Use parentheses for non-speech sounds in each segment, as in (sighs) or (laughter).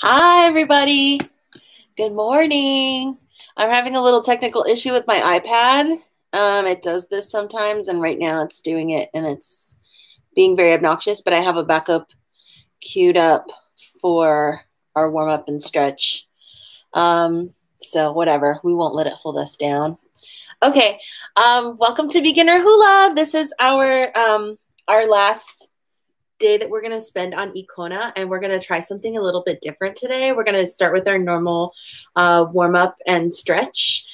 Hi, everybody. Good morning. I'm having a little technical issue with my iPad. Um, it does this sometimes, and right now it's doing it and it's being very obnoxious, but I have a backup queued up for our warm up and stretch. Um, so, whatever, we won't let it hold us down. Okay, um, welcome to Beginner Hula. This is our um, our last day that we're going to spend on I Kona, and we're going to try something a little bit different today. We're going to start with our normal uh, warm up and stretch,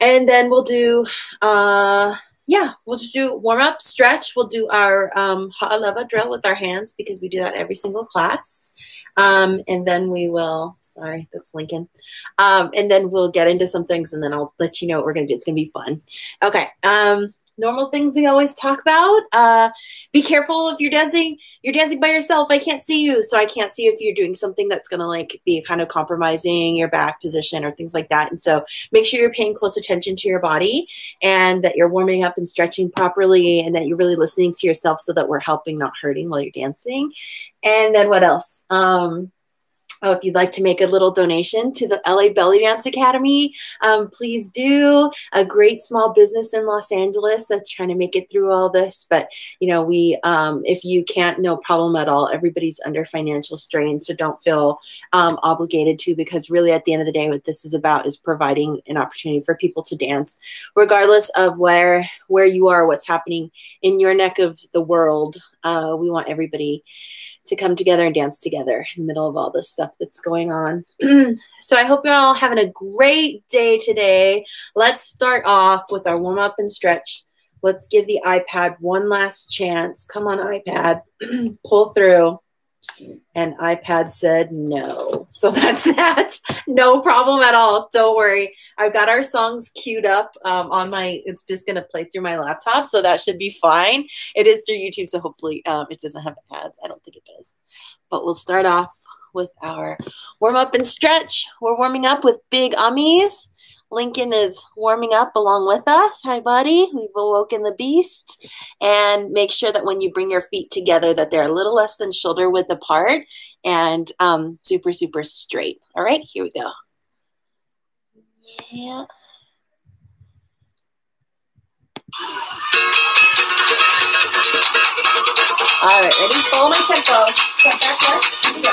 and then we'll do, uh, yeah, we'll just do warm up, stretch. We'll do our um, ha'aleva drill with our hands because we do that every single class, um, and then we will. Sorry, that's Lincoln. Um, and then we'll get into some things, and then I'll let you know what we're going to do. It's going to be fun. Okay. Um, normal things we always talk about. Uh, be careful if you're dancing. You're dancing by yourself. I can't see you, so I can't see if you're doing something that's gonna like be kind of compromising your back position or things like that. And so make sure you're paying close attention to your body and that you're warming up and stretching properly, and that you're really listening to yourself so that we're helping, not hurting while you're dancing. And then what else? Um, Oh, if you'd like to make a little donation to the LA Belly Dance Academy, um, please do. A great small business in Los Angeles that's trying to make it through all this. But, you know, we, um, if you can't, no problem at all. Everybody's under financial strain. So don't feel um, obligated to, because really at the end of the day, what this is about is providing an opportunity for people to dance, regardless of where, where you are, what's happening in your neck of the world. Uh, we want everybody to come together and dance together in the middle of all this stuff that's going on. (clears throat) so I hope you're all having a great day today. Let's start off with our warm up and stretch. Let's give the iPad one last chance. Come on, iPad, (clears throat) pull through and iPad said no. So (laughs) that's that. No problem at all. Don't worry. I've got our songs queued up um, on my, it's just going to play through my laptop. So that should be fine. It is through YouTube. So hopefully um, it doesn't have ads. I don't think it does. But we'll start off with our warm up and stretch. We're warming up with big amis. Lincoln is warming up along with us. Hi, buddy. We've awoken the beast. And make sure that when you bring your feet together that they're a little less than shoulder width apart and um, super, super straight. All right, here we go. Yeah. All right, ready? Follow my tempo. Step back Here we go.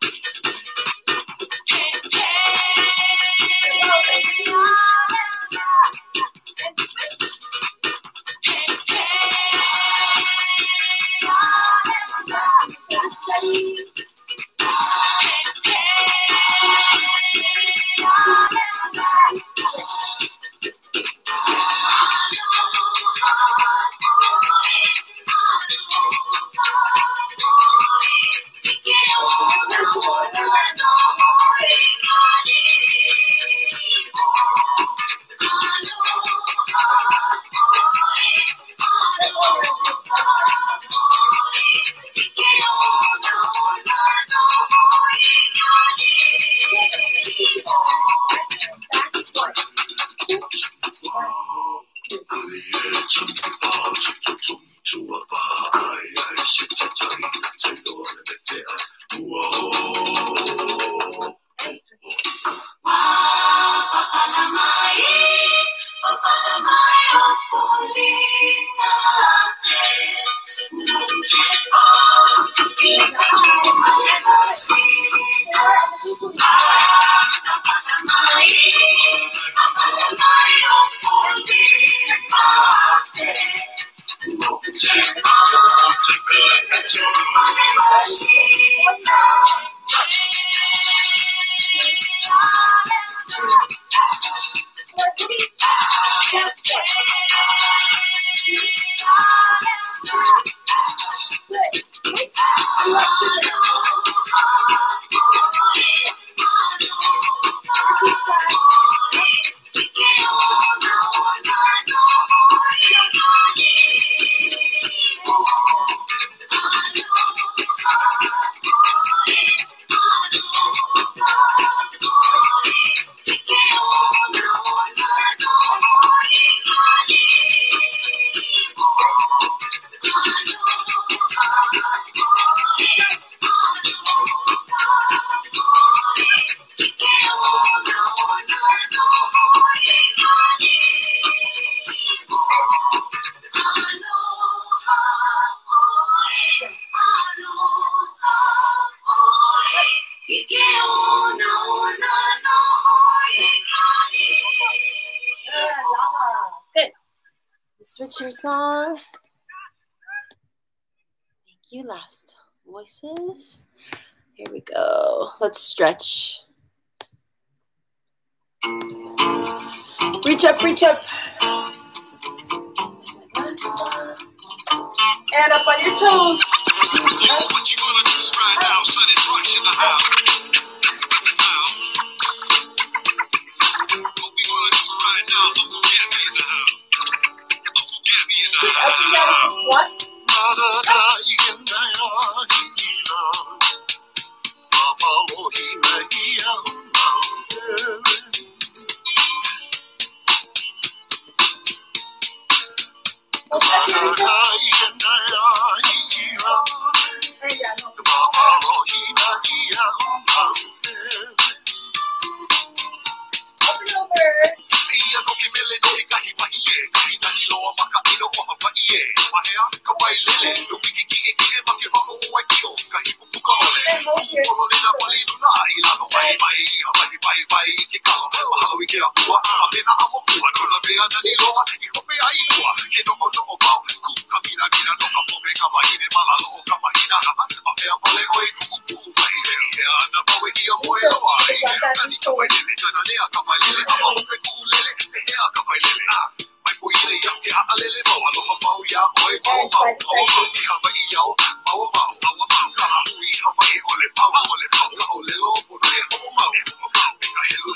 day. You know the game. I'm the big voices. Here we go. Let's stretch. Reach up, reach up. And up on your toes. jeg ikke graver Og har vi kære bruger Arbejder om og bruger Kun og mere når de lover I håber jeg i lurer Jeg nummer nummer bag Kukker mine mine Nummer på mig Kommer ind i maler Lov kommer ind og hammer Og her for laver I kunne bruge Hvad I laver Her er der for I giver mor i lover I Når de kommer i lille Tønder nær kommer i lille Og hun vil bruge lille Det her kommer i lille Ah Mai på ene jeg Jeg har alle lever Og lov og bag Jeg er øje bag bag Og bag De har for I Jeg er bag bag Bag bag Har hun I har for I Ole bag Ole bag Og lille Og hun er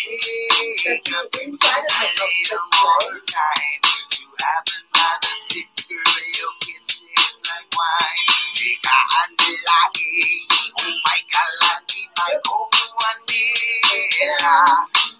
There's need a more time to have another like wine. Take a handle, oh my God, I need my vanilla.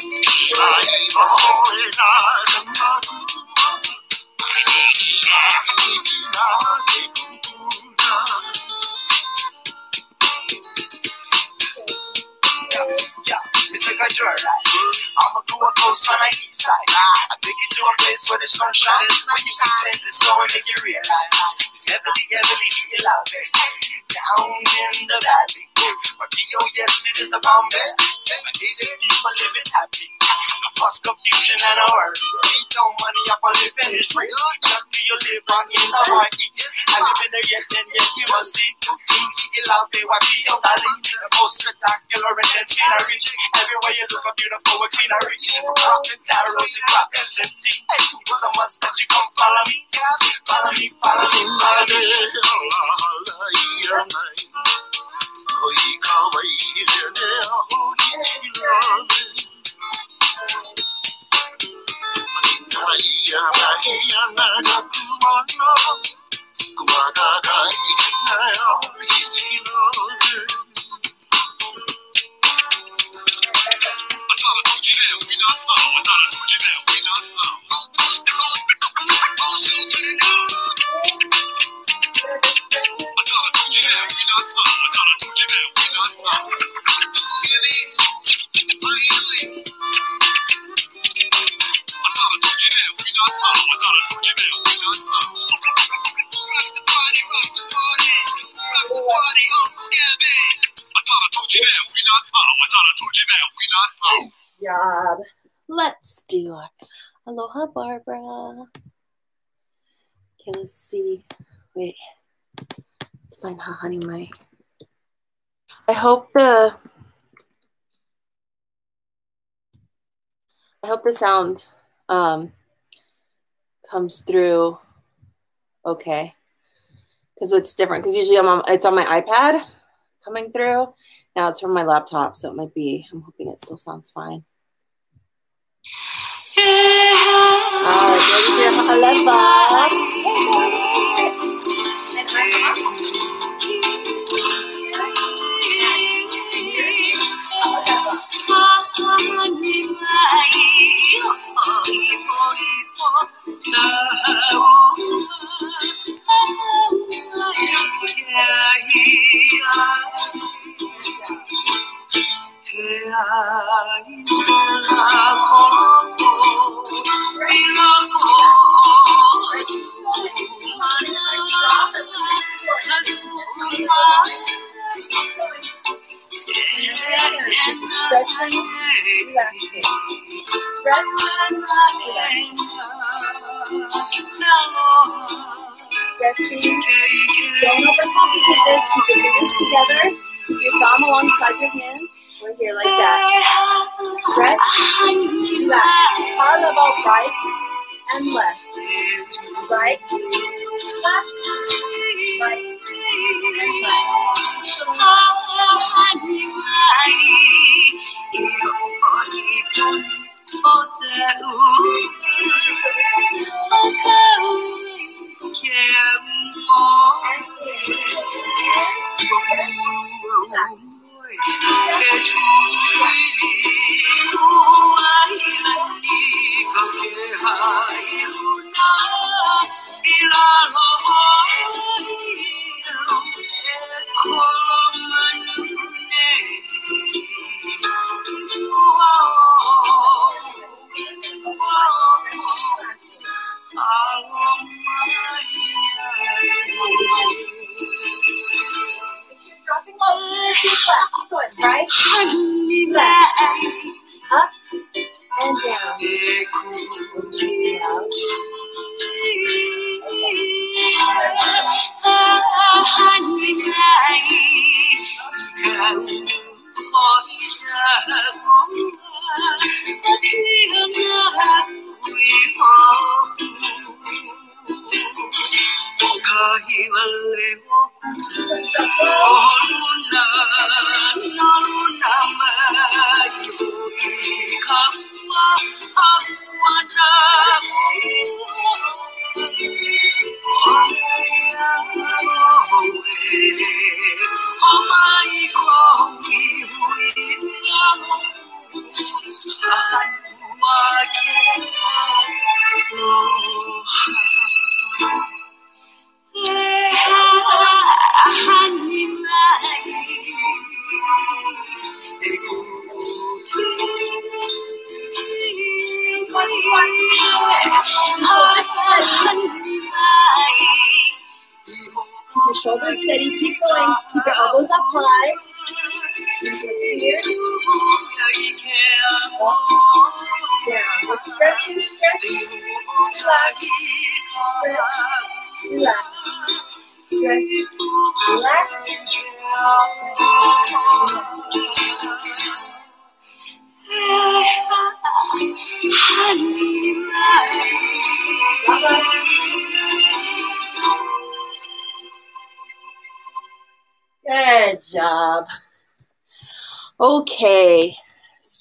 I'ma do a coast on the east side. I take you to a place where the sun shines. When you be friends, it's so make you realize. It's heavily, heavily, heavily love it. Down in the valley. But D.O. yes, it is the bomb bet. I need to keep my living happy. No fuss, confusion, and a worry. Need no money up on living is real. Just do you live on in the market. I live in the yes, then yes, you must see. Tinky, you love it, what D.O. Valley. The most spectacular and then scenery. Everywhere you look, a beautiful with greenery. From rock and tarot to crop and sensi. Hey, it's a must that you come follow me. Follow me, follow me, follow me. Follow me. We not a Gucci man, we not now. Goes, goes, goes, goes, goes, goes, goes, goes, goes, job. Let's do our Aloha Barbara. Okay, let's see. Wait. Let's find how honey my. I hope the. I hope the sound um, comes through okay because it's different because usually I'm on, it's on my iPad coming through. Now it's from my laptop, so it might be. I'm hoping it still sounds fine. All right,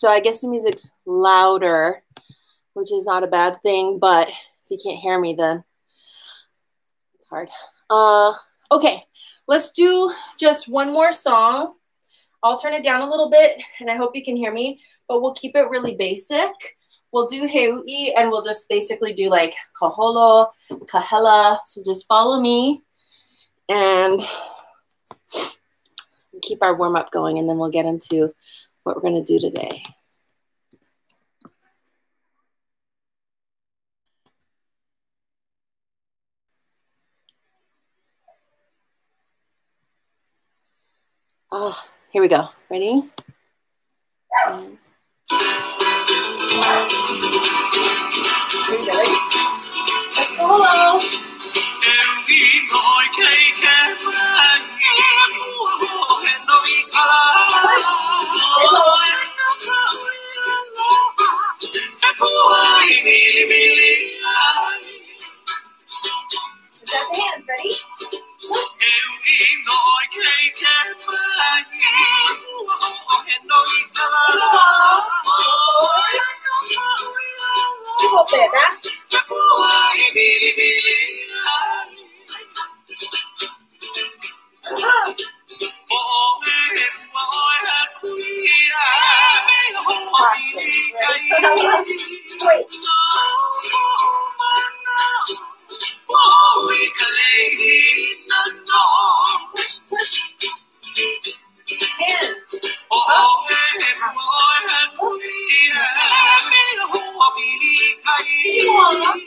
so I guess the music's louder, which is not a bad thing, but if you can't hear me, then it's hard. Uh, okay, let's do just one more song. I'll turn it down a little bit, and I hope you can hear me, but we'll keep it really basic. We'll do Heui, and we'll just basically do like Kaholo, Kahela. So just follow me, and keep our warm up going, and then we'll get into what we're going to do today. Oh, here we go. Ready? And here we go. Ready? Let's go hello. Is that the hands? Ready? Wait. Keep on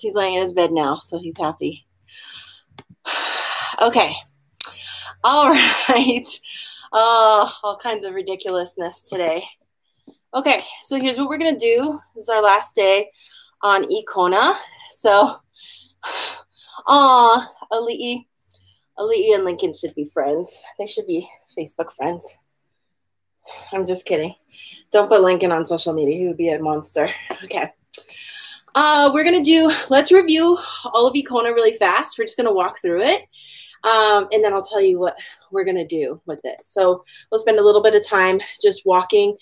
He's laying in his bed now, so he's happy. (sighs) Okay. All (laughs) right. Uh, all kinds of ridiculousness today. Okay, so here's what we're gonna do. This is our last day on I Kona. So, (sighs) aw, Ali'i, Ali'i and Lincoln should be friends. They should be Facebook friends. (sighs) I'm just kidding. Don't put Lincoln on social media. He would be a monster. Okay. Uh, we're gonna do. Let's review all of I Kona really fast. We're just gonna walk through it, um, and then I'll tell you what we're gonna do with it. So we'll spend a little bit of time just walking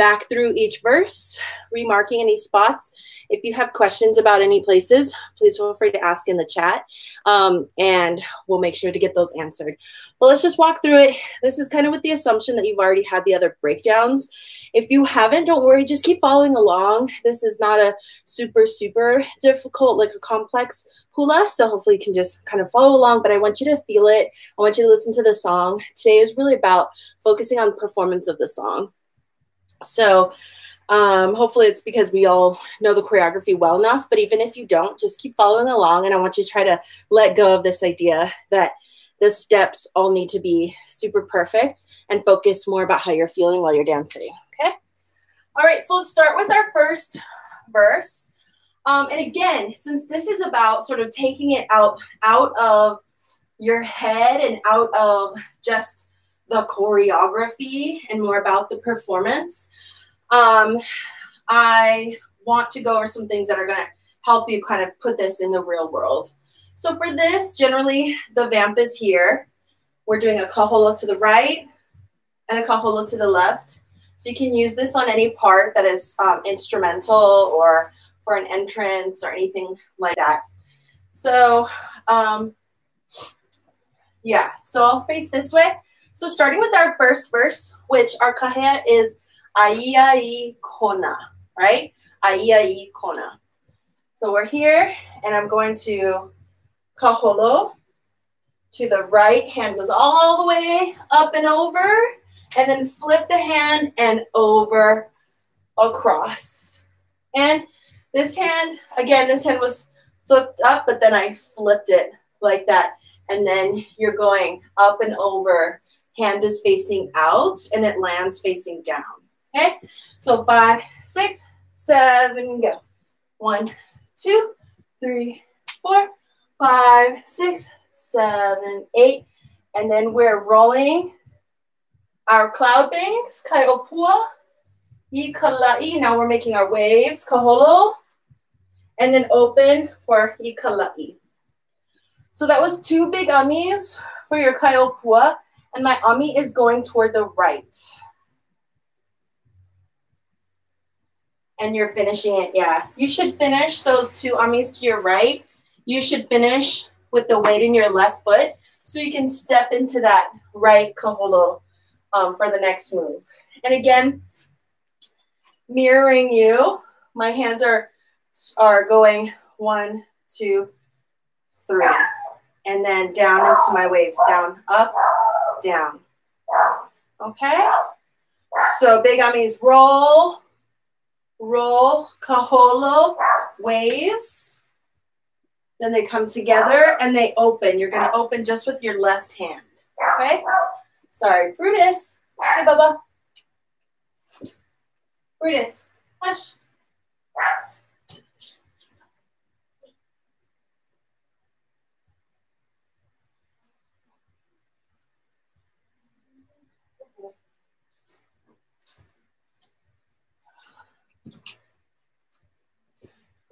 back through each verse, remarking any spots. If you have questions about any places, please feel free to ask in the chat, um, and we'll make sure to get those answered. But let's just walk through it. This is kind of with the assumption that you've already had the other breakdowns. If you haven't, don't worry, just keep following along. This is not a super, super difficult, like a complex hula. So hopefully you can just kind of follow along, but I want you to feel it. I want you to listen to the song. Today is really about focusing on the performance of the song. So um, hopefully it's because we all know the choreography well enough, but even if you don't, just keep following along. And I want you to try to let go of this idea that the steps all need to be super perfect and focus more about how you're feeling while you're dancing. Okay. All right. So let's start with our first verse. Um, and again, since this is about sort of taking it out out of your head and out of just the choreography and more about the performance, um, I want to go over some things that are going to help you kind of put this in the real world. So for this, generally the vamp is here. We're doing a kaholo to the right and a kaholo to the left. So you can use this on any part that is um, instrumental or for an entrance or anything like that. So um, yeah, so I'll face this way. So starting with our first verse, which our kahea is aiai kona, right? Aiai kona. So we're here, and I'm going to kaholo to the right. Hand goes all the way up and over, and then flip the hand and over across. And this hand, again, this hand was flipped up, but then I flipped it like that. And then you're going up and over. Hand is facing out and it lands facing down. Okay? So five, six, seven, go. One, two, three, four, five, six, seven, eight. And then we're rolling our cloud banks, Kaiopua, Ikalai. Now we're making our waves, Kaholo. And then open for Ikalai. So that was two big amis for your Kaiopua. And my ami is going toward the right. And you're finishing it, yeah. You should finish those two amis to your right. You should finish with the weight in your left foot so you can step into that right kaholo um, for the next move. And again, mirroring you, my hands are, are going one, two, three. And then down into my waves, down, up, down. Okay? So big amis roll, roll, kaholo, waves. Then they come together and they open. You're going to open just with your left hand. Okay? Sorry, Brutus. Hey, Bubba. Brutus, hush.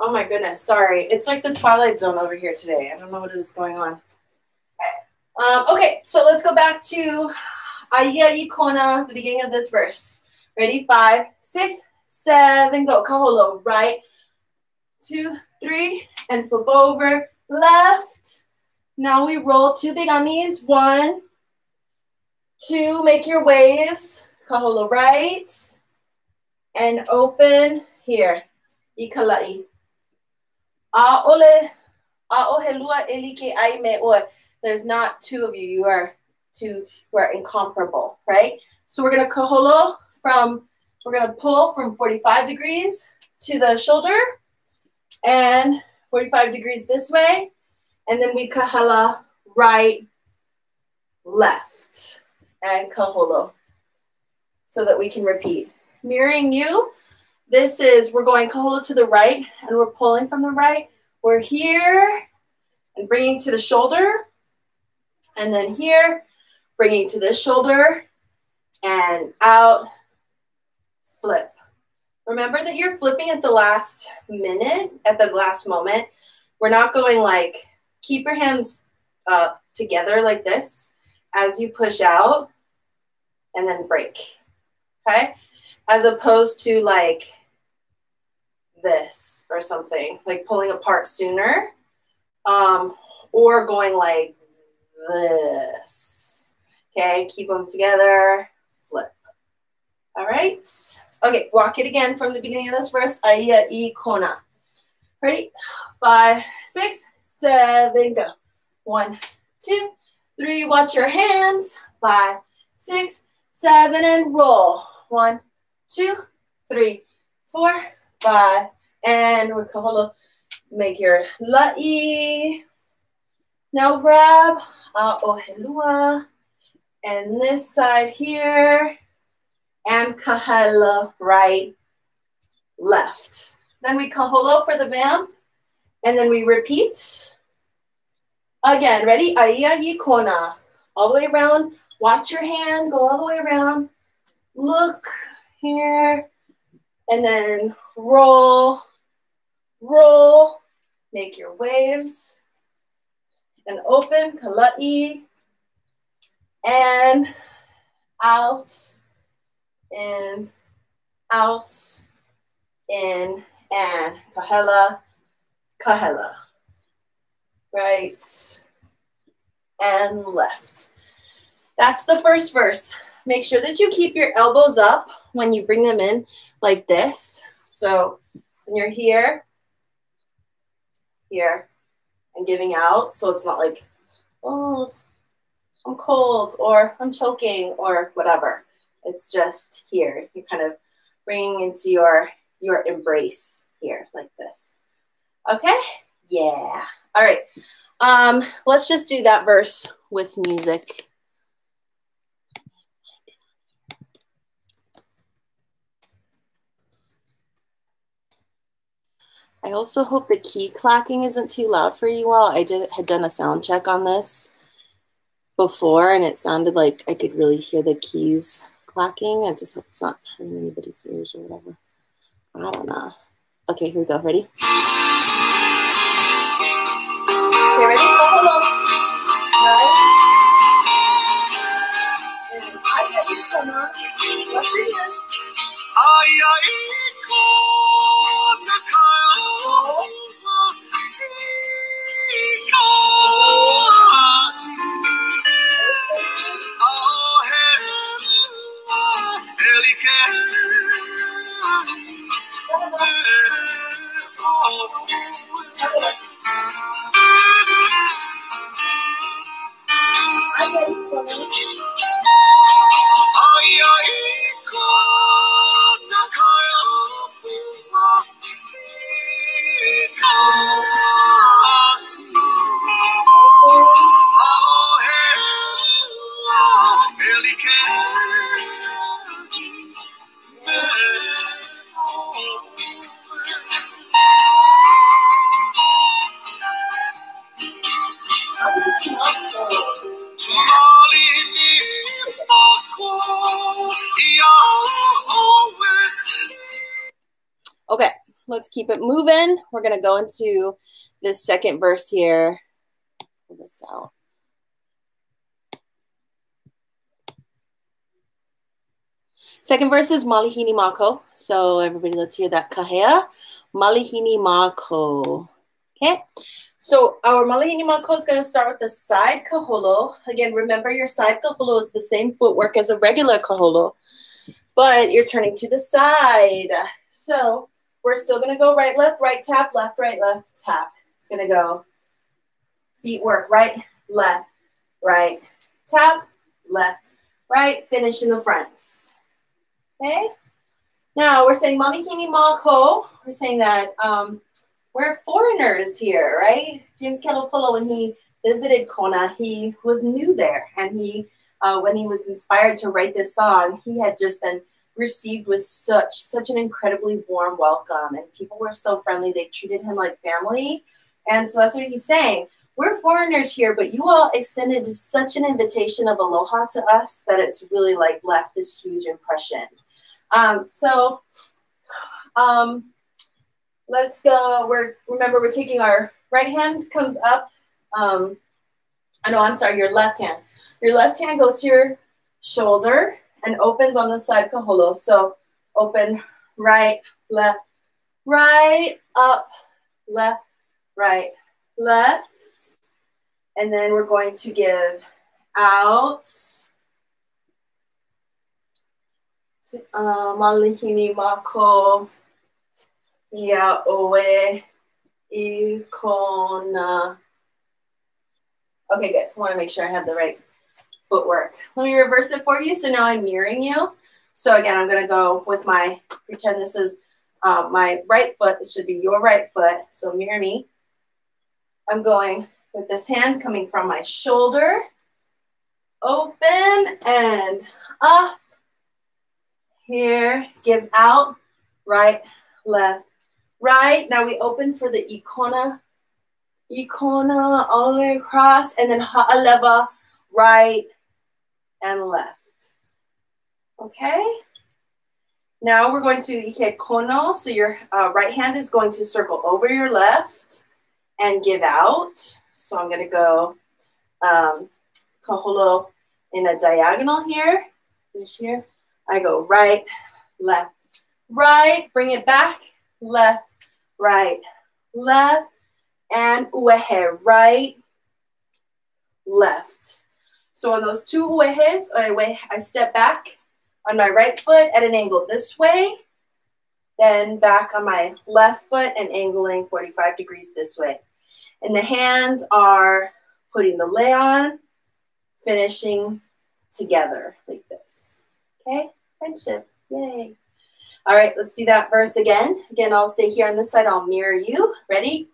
Oh my goodness, sorry. It's like the Twilight Zone over here today. I don't know what is going on. Um, okay, so let's go back to Aya Ikona, the beginning of this verse. Ready? Five, six, seven, go. Kaholo, right, two, three, and flip over, left. Now we roll two big amis. One, two, make your waves. Kaholo, right, and open here. Ikalai. Aole, aohelua elike aime there's not two of you. You are two, you are incomparable, right? So we're gonna kaholo from, we're gonna pull from 45 degrees to the shoulder and 45 degrees this way. And then we kahela right, left, and kaholo so that we can repeat. Mirroring you, this is, we're going kaholo to the right and we're pulling from the right. We're here and bringing to the shoulder. And then here, bringing to this shoulder and out, flip. Remember that you're flipping at the last minute, at the last moment. We're not going like, keep your hands uh, together like this as you push out and then break, okay? As opposed to like this or something, like pulling apart sooner, um, or going like this. Okay, keep them together, flip. All right. Okay, walk it again from the beginning of this verse. Aya i kona. Ready? Five, six, seven, go. One, two, three. Watch your hands. Five, six, seven, and roll. One, two, three, four, five, and we're gonna make your la'i. Now grab uh, ohelua and this side here and kahela right, left. Then we kaholo for the vamp and then we repeat. Again, ready? Aya yikona. All the way around. Watch your hand. Go all the way around. Look here. And then roll, roll, make your waves, and open, kala'i, and out, in, out, in, and kahela, kahela. Right and left. That's the first verse. Make sure that you keep your elbows up when you bring them in like this. So when you're here, here, and giving out, so it's not like, oh, I'm cold or I'm choking or whatever. It's just here. You're kind of bringing into your your embrace here like this. Okay? Yeah. All right. Um, let's just do that verse with music. I also hope the key clacking isn't too loud for you all. I did had done a sound check on this before and it sounded like I could really hear the keys clacking. I just hope it's not hurting anybody's ears or whatever. I don't know. Okay, here we go. Ready? We're going to go into this second verse here. Pull this out. Second verse is Malihini Mako. So everybody, let's hear that kahea. Malihini Mako. Okay. So our Malihini Mako is going to start with the side kaholo. Again, remember your side kaholo is the same footwork as a regular kaholo, but you're turning to the side. So we're still to go right, left, right, tap, left, right, left, tap. It's to go feet work, right, left, right, tap, left, right, finish in the fronts. Okay? Now we're saying Malihini Mako. We're saying that um, we're foreigners here, right? James Kealapolo, when he visited Kona, he was new there. And he, uh, when he was inspired to write this song, he had just been received with such, such an incredibly warm welcome. And people were so friendly. They treated him like family. And so that's what he's saying. We're foreigners here, but you all extended such an invitation of aloha to us that it's really like left this huge impression. Um, so um, let's go. We're remember we're taking our right hand comes up. Um, I know I'm sorry, your left hand. Your left hand goes to your shoulder and opens on the side kaholo. So open right, left, right, up, left, right, left. And then we're going to give out uh, malihini mako ia oe ikona. Okay, good. I want to make sure I have the right footwork. Let me reverse it for you. So now I'm mirroring you. So again, I'm going to go with my, pretend this is uh, my right foot. This should be your right foot. So mirror me. I'm going with this hand coming from my shoulder, open and up, here, give out, right, left, right. Now we open for the ikona, ikona all the way across, and then ha'aleva, right and left. Okay? Now we're going to ike kono, so your uh, right hand is going to circle over your left and give out. So I'm going to go um, kaholo in a diagonal here, finish here. I go right, left, right, bring it back, left, right, left, and uehe, right, left. So on those two uehes, I, I step back on my right foot at an angle this way, then back on my left foot and angling 45 degrees this way. And the hands are putting the lei on, finishing together like this. Okay? friendship. Yay. All right, let's do that verse again. Again, I'll stay here on this side. I'll mirror you. Ready?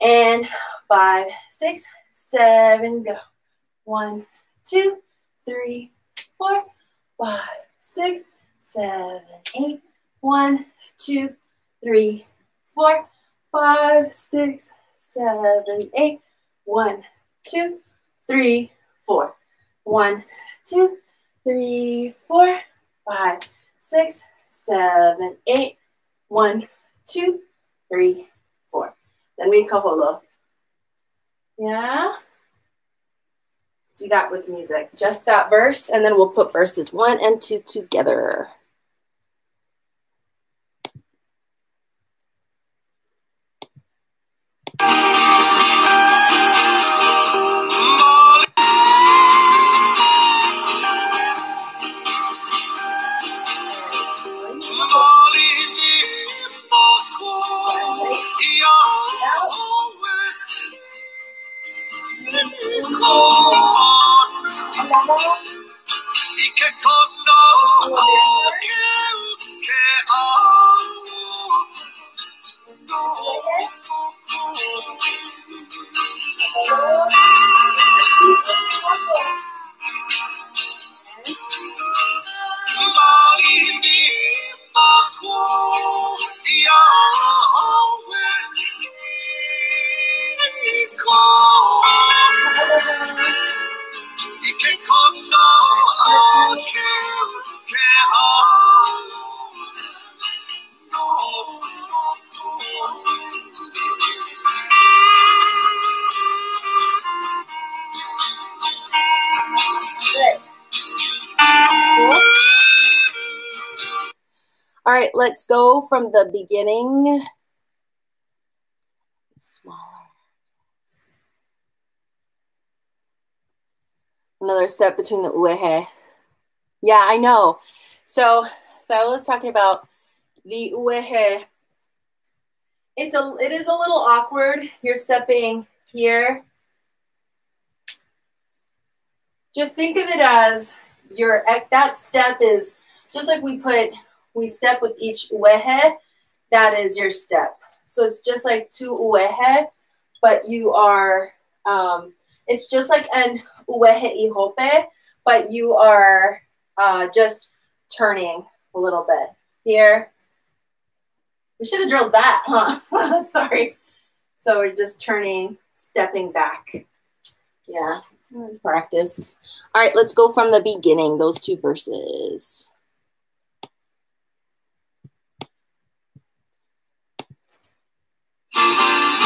And five, six, seven, go. One, two, three, four, five, six, seven, eight. One, two, three, four, five, six, seven, eight. One, two, three, four. One, two, three, four, five, six, seven, eight. One, two, three, four. Then we kaholo. Yeah? Do that with music. Just that verse, and then we'll put verses one and two together. Let's go from the beginning. Smaller. Another step between the uehe. Yeah, I know. So, so I was talking about the uehe. It's a, it is a little awkward. You're stepping here. Just think of it as your that step is just like we put we step with each uehe, that is your step. So it's just like two uehe, but you are, um, it's just like an uehe ihope, but you are uh, just turning a little bit. Here, we should have drilled that, huh? (laughs) Sorry. So we're just turning, stepping back. Yeah, practice. All right, let's go from the beginning, those two verses. Thank you.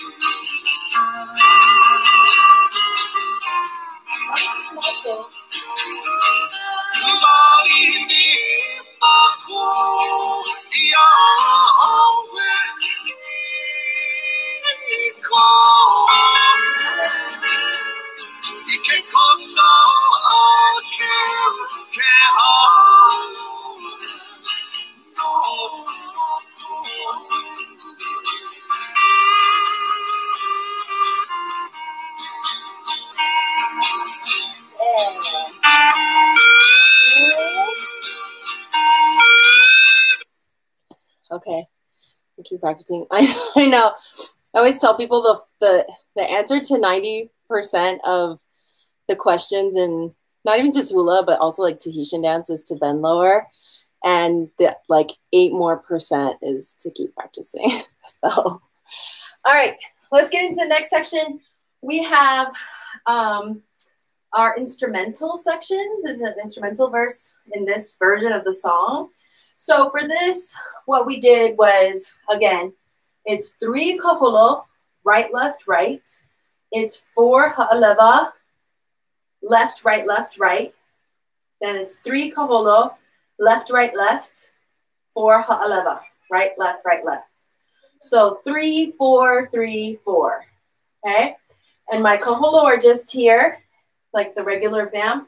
practicing. (laughs) I, I know. I always tell people the the the answer to ninety percent of the questions and not even just hula, but also like Tahitian dance is to bend lower, and the like eight more percent is to keep practicing. (laughs) so, all right, let's get into the next section. We have um, our instrumental section. This is an instrumental verse in this version of the song. So for this, what we did was, again, it's three kaholo, right, left, right. It's four ha'aleva, left, right, left, right. Then it's three kaholo, left, right, left, four ha'aleva, right, left, right, left. So three, four, three, four, okay? And my kaholo are just here, like the regular vamp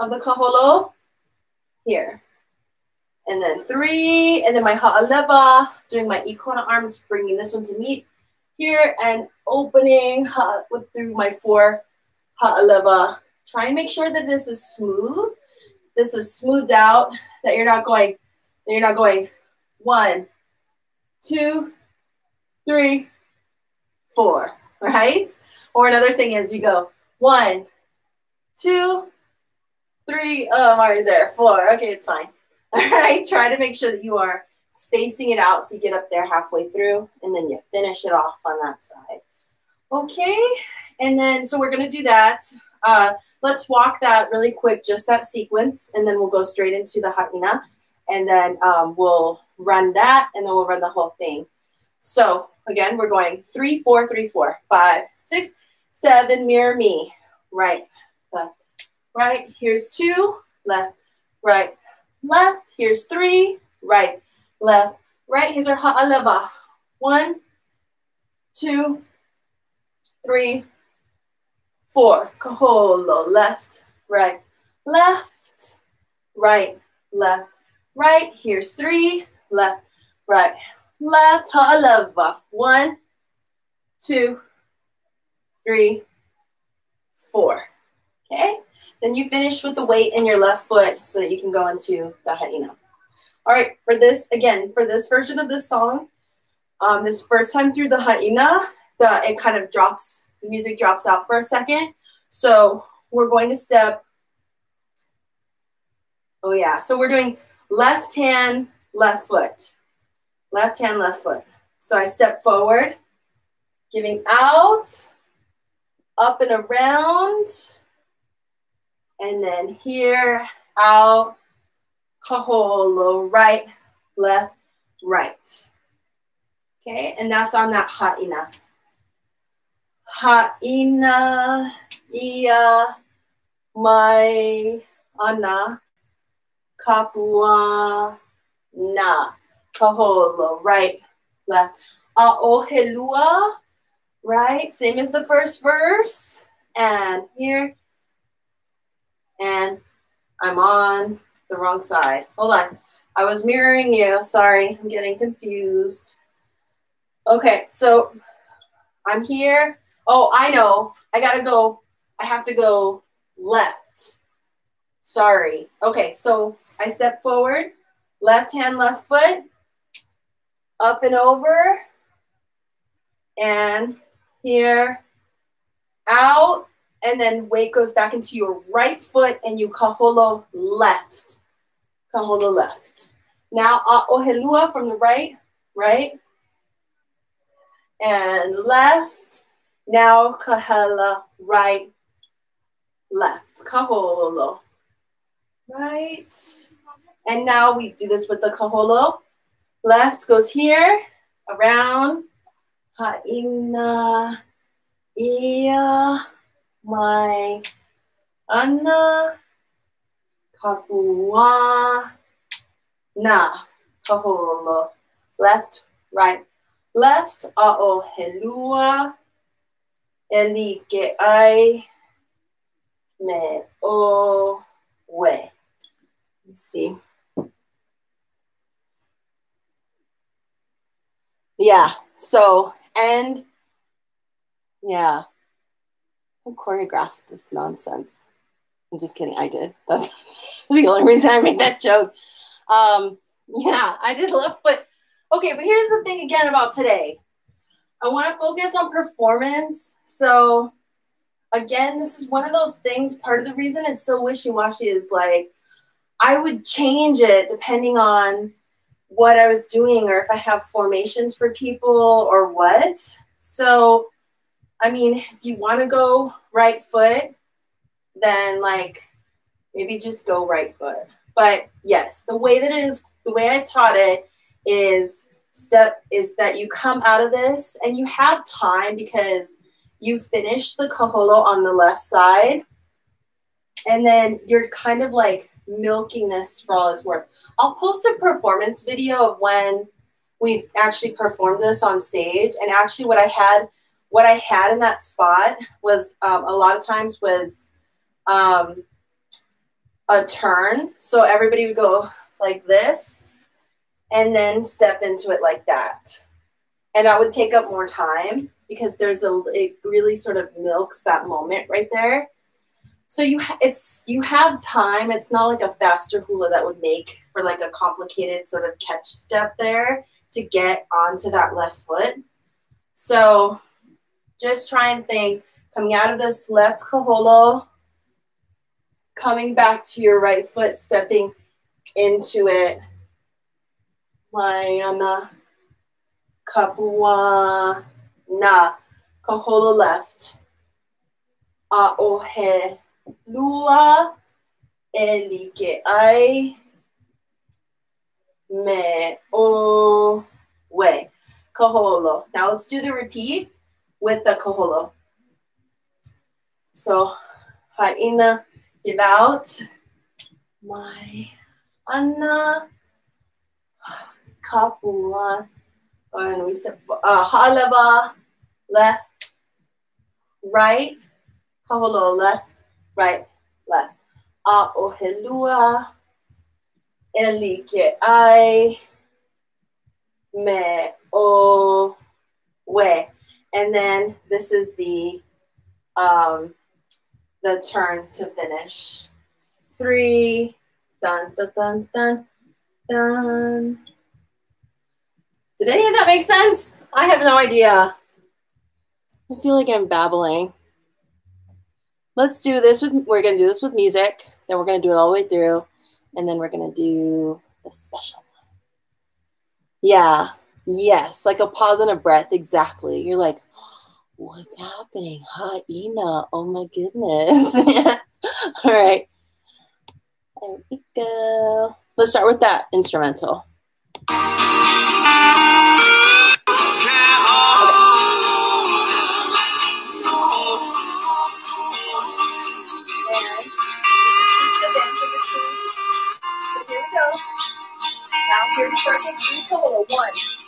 of the kaholo, here. And then three, and then my ha'aleva, doing my ikona arms, bringing this one to meet here, and opening ha through my four ha'aleva. Try and make sure that this is smooth. This is smoothed out, that you're not going, that you're not going one, two, three, four, right? Or another thing is you go one, two, three, oh, I'm already there, four. Okay, it's fine. (laughs) All right, try to make sure that you are spacing it out so you get up there halfway through and then you finish it off on that side. Okay, and then so we're gonna do that. Uh, let's walk that really quick, just that sequence, and then we'll go straight into the ha'ina, and then um, we'll run that, and then we'll run the whole thing. So again, we're going three, four, three, four, five, six, seven, mirror me, right, left, right. Here's two, left, right, left. Here's three, right, left, right. Here's our ha'aleva. One, two, three, four. Kaholo, left, right, left, right, left, right. Here's three, left, right, left, ha'aleva. One, two, three, four. Okay, then you finish with the weight in your left foot so that you can go into the ha'ina. All right, for this, again, for this version of this song, um, this first time through the ha'ina, the, it kind of drops, the music drops out for a second. So we're going to step, oh yeah, so we're doing left hand, left foot, left hand, left foot. So I step forward, giving out, up and around, and then here, out, kaholo, right, left, right. Okay, and that's on that ha'ina. Ha'ina, ia, mai, ana, kapua, na. Kaholo, right, left. A'ohelua, right? Same as the first verse. And here, and I'm on the wrong side. Hold on. I was mirroring you. Sorry, I'm getting confused. Okay, so I'm here. Oh, I know. I gotta go. I have to go left. Sorry. Okay, so I step forward, left hand, left foot, up and over, and here, out, and then weight goes back into your right foot and you kaholo left. Kaholo left. Now ohelua from the right, right, and left. Now kahela right, left. Kaholo. Right. And now we do this with the kaholo. Left goes here, around. Ha'ina, ia my ana kapua na kaholo. Left, right, left ao helua eli ke ai me o we. Let's see. Yeah, so, and yeah who choreographed this nonsense? I'm just kidding. I did. That's (laughs) the only reason I made that joke. Um, yeah, I did left foot. Okay, but here's the thing again about today. I want to focus on performance. So, again, this is one of those things. Part of the reason it's so wishy washy is like I would change it depending on what I was doing or if I have formations for people or what. So, I mean, if you want to go right foot, then like maybe just go right foot. But yes, the way that it is, the way I taught it is step is that you come out of this and you have time because you finish the kaholo on the left side and then you're kind of like milking this for all it's worth. I'll post a performance video of when we actually performed this on stage and actually what I had what I had in that spot was um, a lot of times was um, a turn. So everybody would go like this and then step into it like that. And that would take up more time because there's a, it really sort of milks that moment right there. So you it's you have time. It's not like a faster hula that would make for like a complicated sort of catch step there to get onto that left foot. So just try and think coming out of this left kaholo, coming back to your right foot, stepping into it. Mayana kapua na kaholo left. Aohe lua elike ai me o we kaholo. Now let's do the repeat with the kaholo. So haina give out. My anna kapua and we said uh, halava left right kaholo left right left a ohelua elike ai me o we and then this is the um, the turn to finish. Three, dun dun dun dun dun. Did any of that make sense? I have no idea. I feel like I'm babbling. Let's do this with, we're gonna do this with music, then we're gonna do it all the way through, and then we're gonna do the special one. Yeah, Yes, like a pause and a breath. Exactly. You're like, what's happening? Hi, Ina. Oh my goodness. (laughs) All right. There we go. Let's start with that instrumental. Perfect total. One,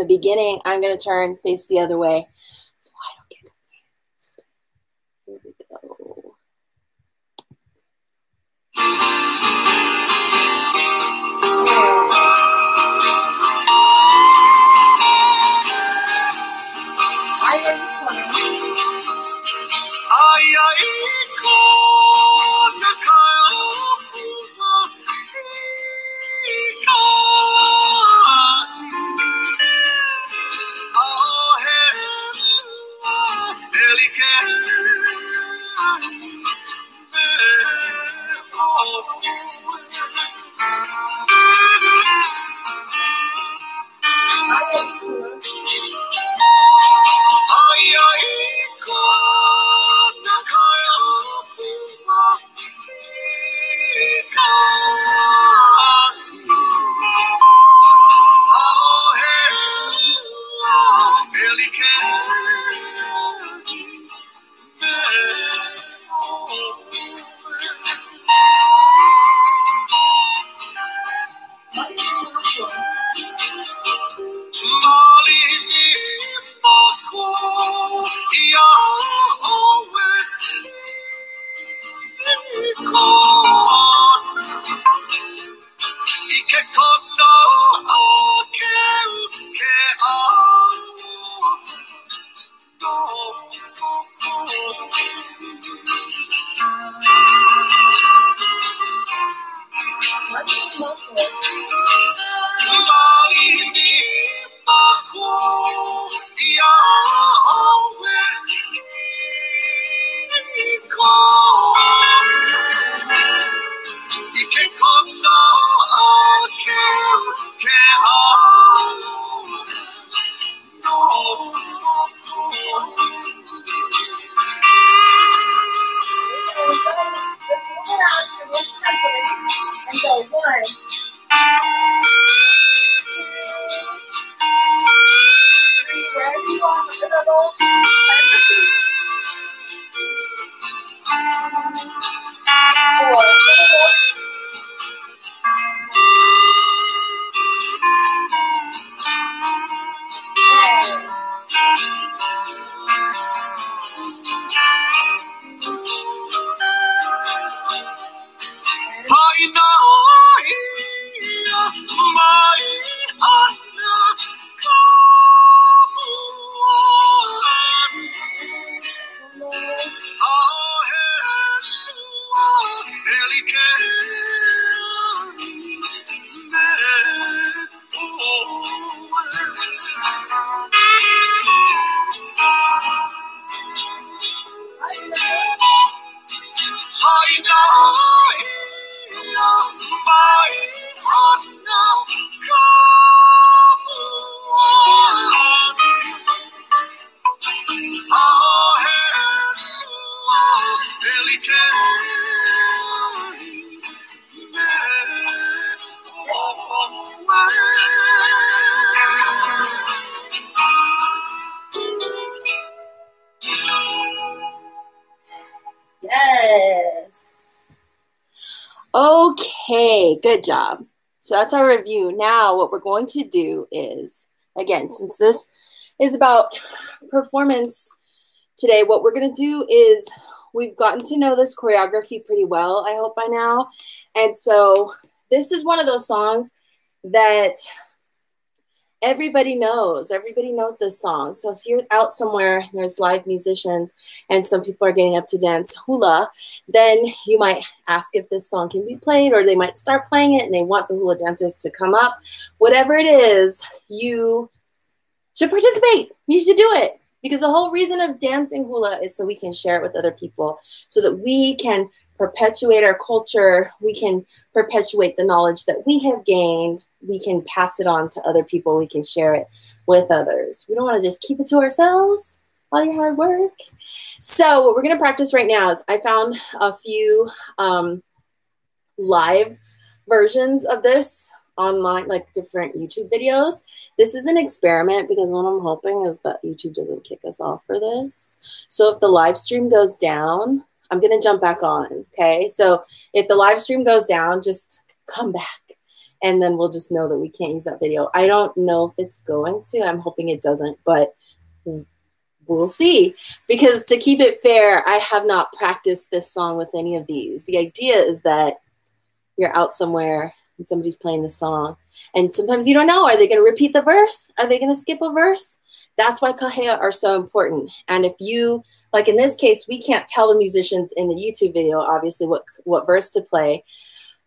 the beginning, I'm going to turn face the other way Good job. So that's our review. Now, what we're going to do is, again, since this is about performance today, what we're going to do is we've gotten to know this choreography pretty well, I hope by now. And so this is one of those songs that everybody knows. Everybody knows this song. So if you're out somewhere, there's live musicians, and some people are getting up to dance hula, then you might ask if this song can be played, or they might start playing it and they want the hula dancers to come up. Whatever it is, you should participate. You should do it. Because the whole reason of dancing hula is so we can share it with other people, so that we can perpetuate our culture, we can perpetuate the knowledge that we have gained, we can pass it on to other people, we can share it with others. We don't want to just keep it to ourselves all your hard work. So what we're going to practice right now is I found a few um, live versions of this online, like different YouTube videos. This is an experiment because what I'm hoping is that YouTube doesn't kick us off for this. So if the live stream goes down, I'm going to jump back on. Okay. So if the live stream goes down, just come back and then we'll just know that we can't use that video. I don't know if it's going to. I'm hoping it doesn't, but we'll see. Because to keep it fair, I have not practiced this song with any of these. The idea is that you're out somewhere and somebody's playing the song. And sometimes you don't know are they going to repeat the verse? Are they going to skip a verse? That's why kahea are so important. And if you, like in this case, we can't tell the musicians in the YouTube video, obviously, what, what verse to play.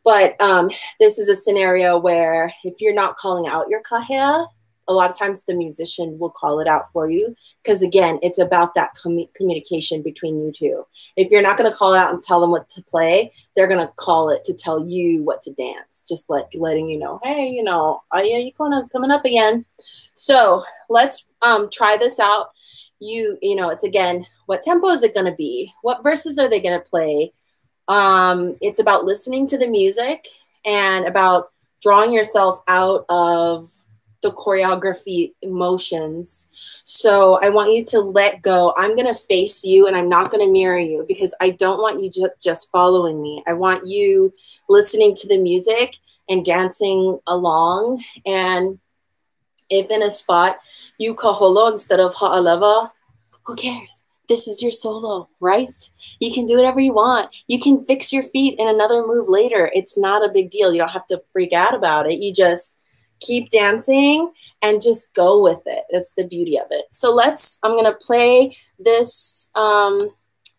But um, this is a scenario where if you're not calling out your kahea, a lot of times the musician will call it out for you because again it's about that com- communication between you two. If you're not going to call out and tell them what to play they're going to call it to tell you what to dance just like letting you know hey you know aya is coming up again. So let's um, try this out. You you know it's again what tempo is it going to be? What verses are they going to play? Um, it's about listening to the music and about drawing yourself out of the choreography emotions. So I want you to let go. I'm going to face you and I'm not going to mirror you because I don't want you ju- just following me. I want you listening to the music and dancing along. And if in a spot you kaholo instead of ha'aleva, who cares? This is your solo, right? You can do whatever you want. You can fix your feet in another move later. It's not a big deal. You don't have to freak out about it. You just keep dancing and just go with it. That's the beauty of it. So let's, I'm going to play this. Um,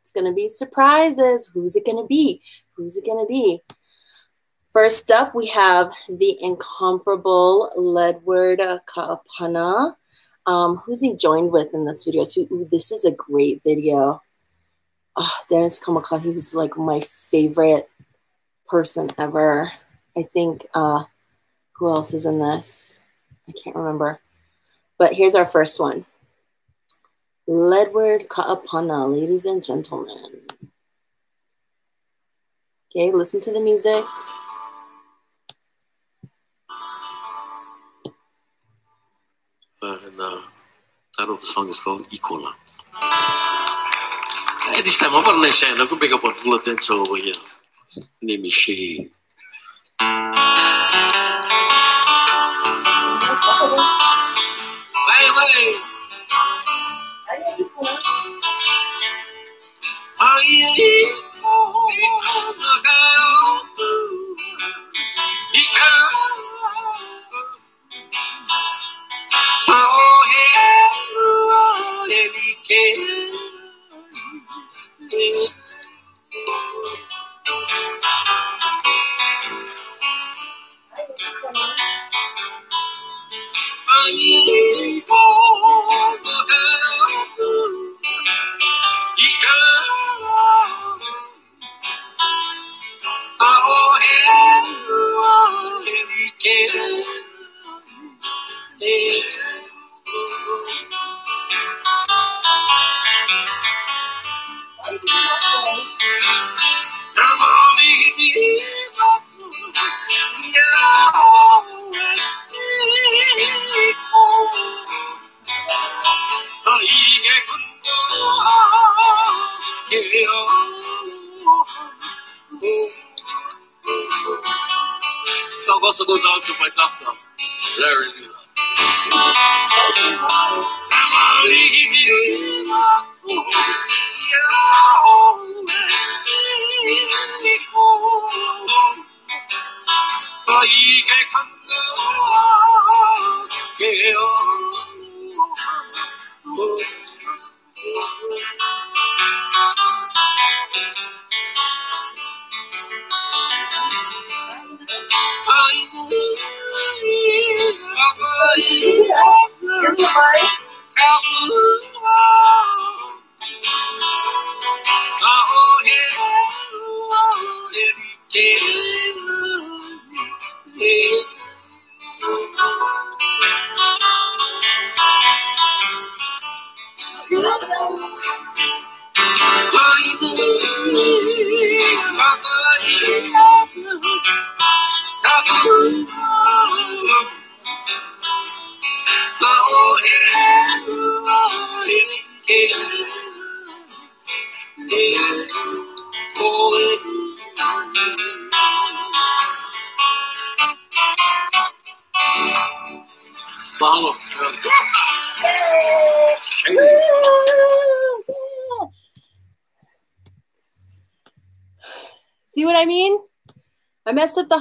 it's going to be surprises. Who's it going to be? Who's it going to be? First up, we have the incomparable Ledward Ka'apana. Um, who's he joined with in this video too? Ooh, this is a great video. Oh, Dennis Kamakahi, who's like my favorite person ever. I think uh, who else is in this? I can't remember. But here's our first one. Ledward Ka'apana, ladies and gentlemen. Okay, listen to the music. Uh, and the uh, title of the song is called I Kona. Hey, this time I'm gonna say, I'm gonna pick up a bulletin over here. Name is Shay. Also goes out to my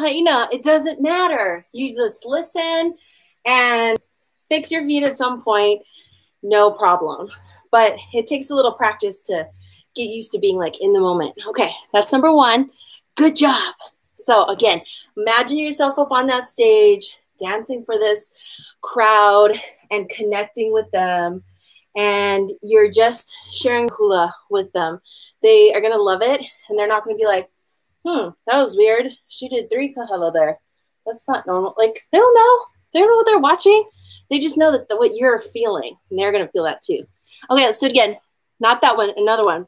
hyena. It doesn't matter. You just listen and fix your feet at some point. No problem. But it takes a little practice to get used to being like in the moment. Okay, that's number one. Good job. So again, imagine yourself up on that stage dancing for this crowd and connecting with them and you're just sharing hula with them. They are going to love it and they're not going to be like, hmm, that was weird. She did three kaholo there. That's not normal. Like, they don't know. They don't know what they're watching. They just know that the, what you're feeling. And they're going to feel that too. Okay, let's do it again. Not that one, another one.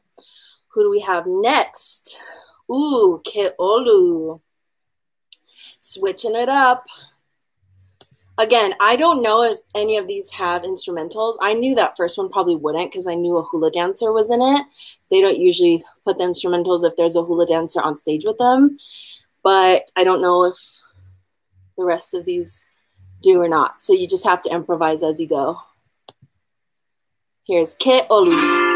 Who do we have next? Ooh, Keolu. Switching it up. Again, I don't know if any of these have instrumentals. I knew that first one probably wouldn't because I knew a hula dancer was in it. They don't usually put the instrumentals if there's a hula dancer on stage with them. But I don't know if the rest of these do or not. So you just have to improvise as you go. Here's Ke Olu.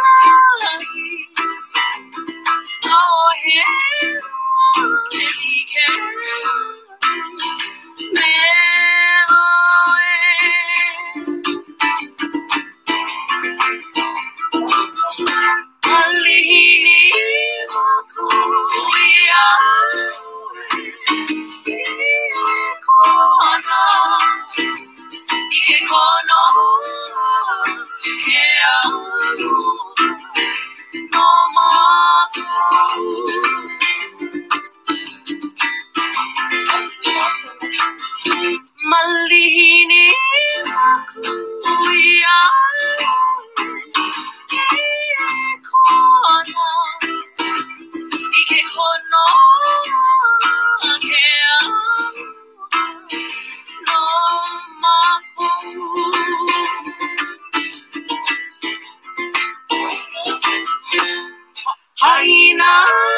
Malihini kuya ikona Haina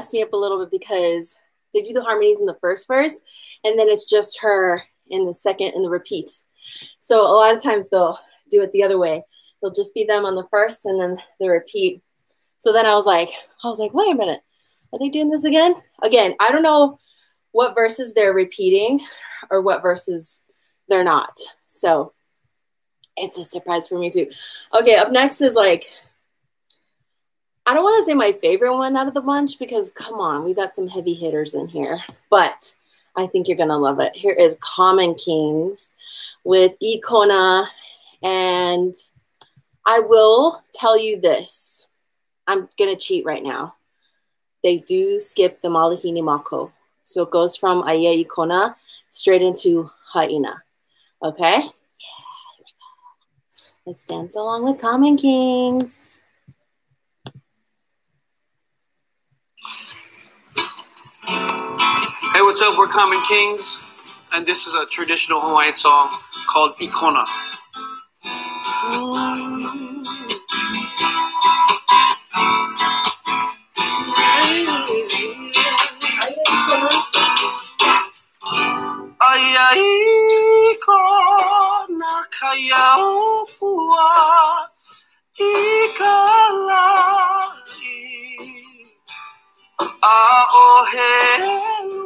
messed me up a little bit because they do the harmonies in the first verse and then it's just her in the second and the repeats. So a lot of times they'll do it the other way. They'll just be them on the first and then the repeat. So then I was like, I was like, wait a minute. Are they doing this again? Again, I don't know what verses they're repeating or what verses they're not. So it's a surprise for me too. Okay, up next is like, I don't want to say my favorite one out of the bunch because come on, we got some heavy hitters in here, but I think you're gonna love it. Here is Common Kings with I Kona, and I will tell you this. I'm gonna cheat right now. They do skip the Malihini Mako. So it goes from Aya I Kona straight into Haina. Okay? Yeah, here we go. Let's dance along with Common Kings. Hey, what's up? We're Common Kings, and this is a traditional Hawaiian song called I Kona. Ai ai kona kaya opua ikalai a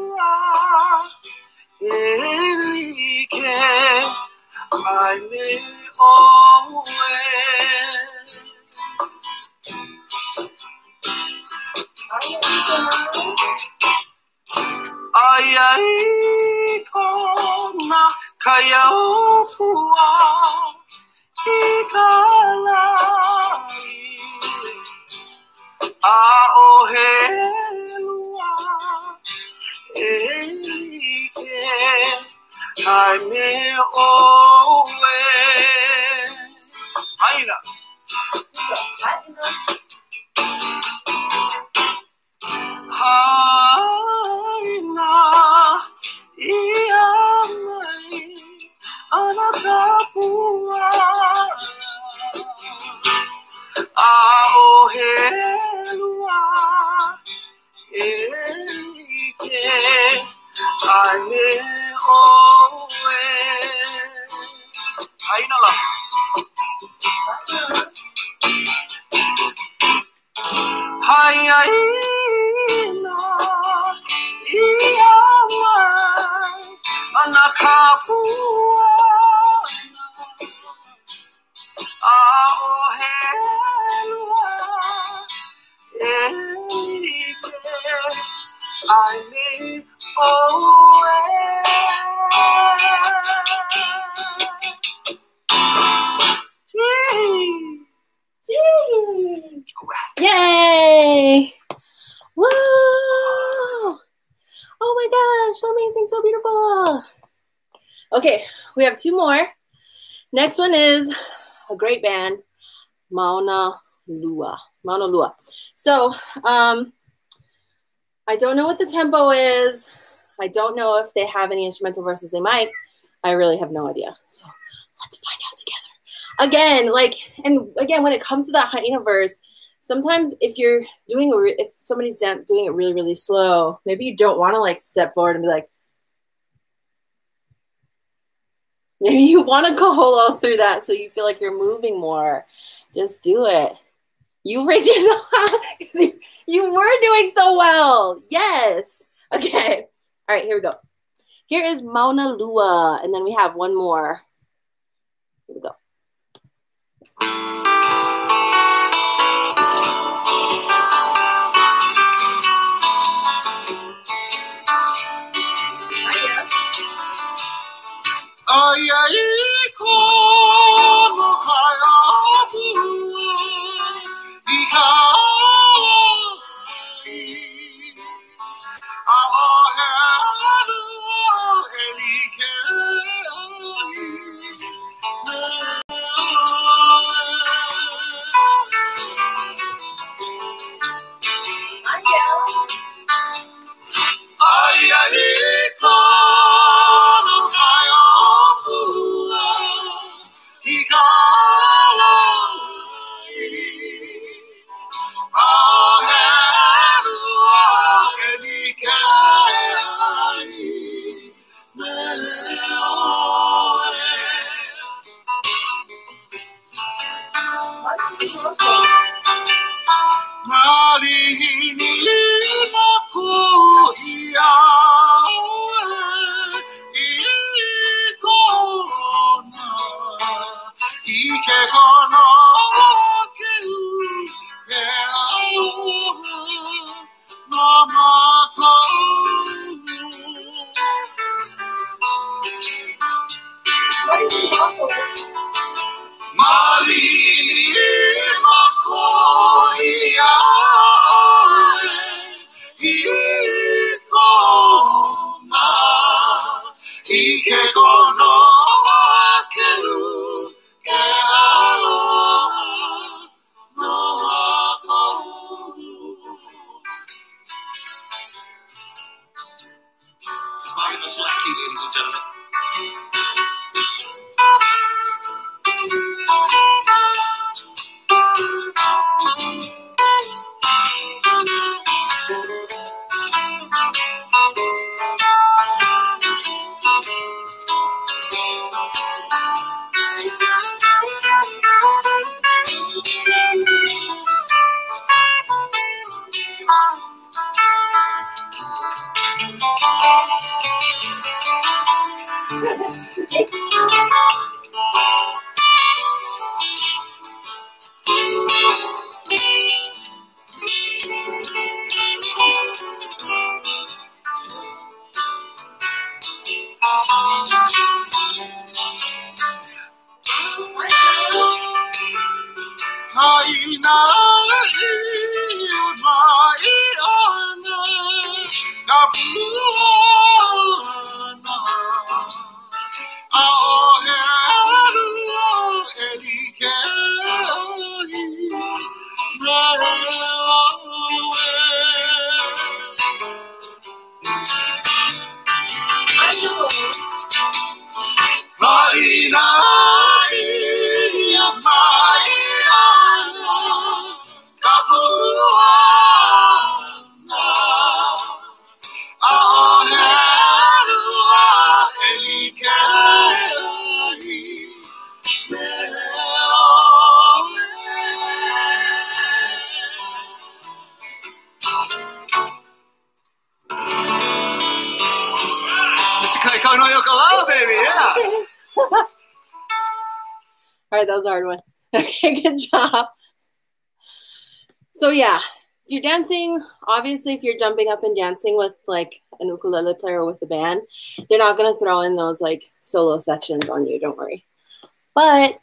one is a great band, Mauna Lua. Maunalua. So, um, I don't know what the tempo is. I don't know if they have any instrumental verses. They might. I really have no idea. So let's find out together. Again, like, and again, when it comes to that Haina verse, sometimes if you're doing a if somebody's doing it really really slow maybe you don't want to like step forward and be like maybe (laughs) you want to go all through that so you feel like you're moving more just do it. You rigged yourself (laughs) you were doing so well. Yes. Okay. All right here we go. Here is Maunalua and then we have one more. Here we go obviously if you're jumping up and dancing with like an ukulele player with a band, they're not gonna throw in those like solo sections on you, don't worry. But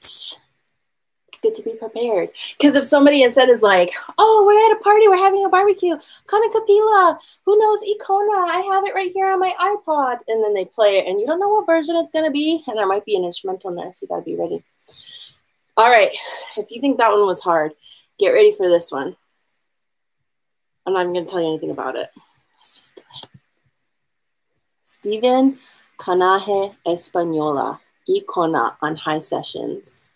it's good to be prepared. Because if somebody instead is like, oh, we're at a party, we're having a barbecue, Kanikapila, who knows I Kona? I have it right here on my iPod. And then they play it and you don't know what version it's gonna be, and there might be an instrumental in there, so you gotta be ready. All right, if you think that one was hard, get ready for this one. I'm not even going to tell you anything about it. Let's just do it. Steven Canaje Espaniola, Icona on Hi Sessions.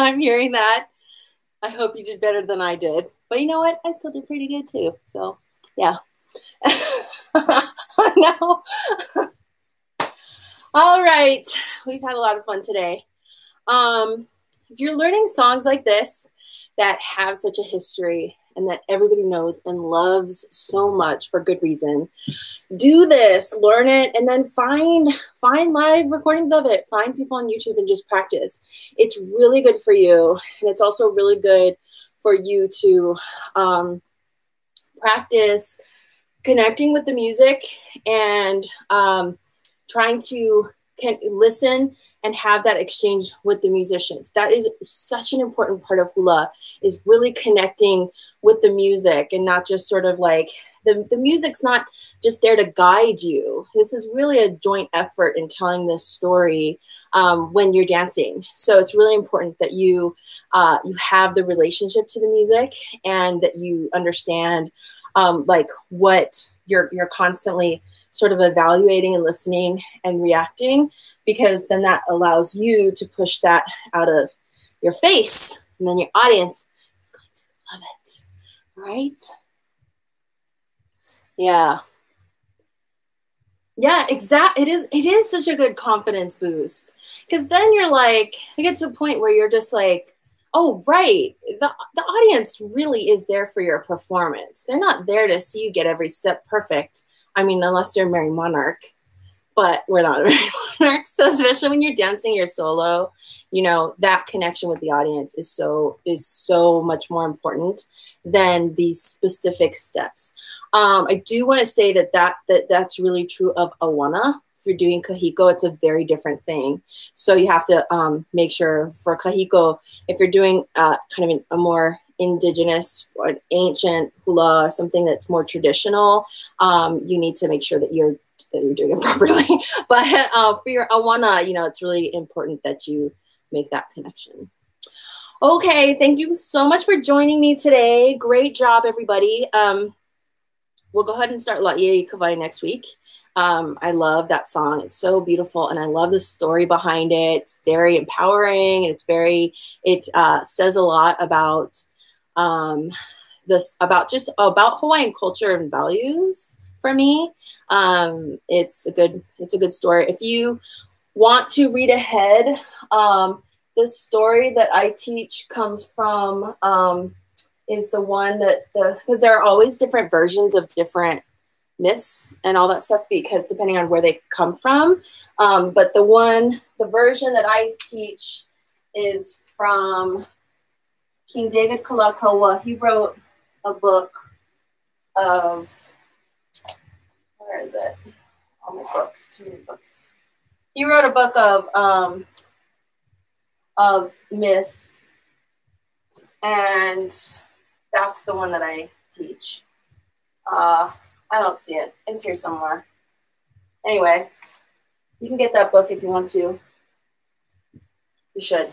Time hearing that. I hope you did better than I did. But you know what? I still did pretty good too. So, yeah. (laughs) no. All right. We've had a lot of fun today. Um, if you're learning songs like this that have such a history and that everybody knows and loves so much for good reason. Do this, learn it, and then find find live recordings of it. Find people on YouTube and just practice. It's really good for you, and it's also really good for you to um, practice connecting with the music and um, trying to can listen and have that exchange with the musicians. That is such an important part of hula is really connecting with the music and not just sort of like the, the music's not just there to guide you. This is really a joint effort in telling this story um, when you're dancing. So it's really important that you uh, you have the relationship to the music and that you understand um, like what you're you're constantly sort of evaluating and listening and reacting because then that allows you to push that out of your face and then your audience is going to love it right? Yeah. Yeah exact it is it is such a good confidence boost because then you're like you get to a point where you're just like oh right. The, the audience really is there for your performance. They're not there to see you get every step perfect. I mean unless you're Merrie Monarch but we're not (laughs) Merrie Monarch. So especially when you're dancing your solo you know that connection with the audience is so is so much more important than these specific steps. Um, i do want to say that that that that's really true of ʻauana if you're doing kahiko, it's a very different thing. So you have to um, make sure for kahiko, if you're doing uh, kind of an, a more indigenous or an ancient hula, or something that's more traditional, um, you need to make sure that you're that you're doing it (laughs) properly. but uh, for your ʻauana, you know, it's really important that you make that connection. Okay, thank you so much for joining me today. Great job, everybody. Um, we'll go ahead and start Laʻieikawai next week. Um, I love that song. It's so beautiful, and I love the story behind it. It's very empowering, and it's very. It uh, says a lot about um, this about just about Hawaiian culture and values for me. Um, it's a good. It's a good story. If you want to read ahead, um, the story that I teach comes from um, is the one that the because there are always different versions of different myths and all that stuff because depending on where they come from. Um, but the one, the version that I teach is from King David Kalakaua. He wrote a book of, where is it? All my books, too many books. He wrote a book of um, of myths, and that's the one that I teach. Uh, I don't see it. It's here somewhere. Anyway, you can get that book if you want to. You should.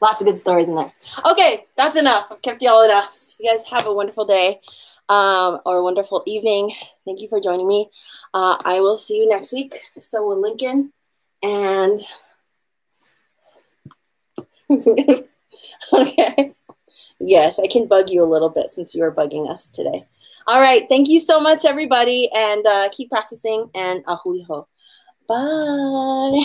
Lots of good stories in there. Okay, that's enough. I've kept y'all enough. You guys have a wonderful day um, or a wonderful evening. Thank you for joining me. Uh, I will see you next week. So will Lincoln. And (laughs) okay. Yes, I can bug you a little bit since you are bugging us today. All right. Thank you so much, everybody. And uh, keep practicing and a hui hou. Bye.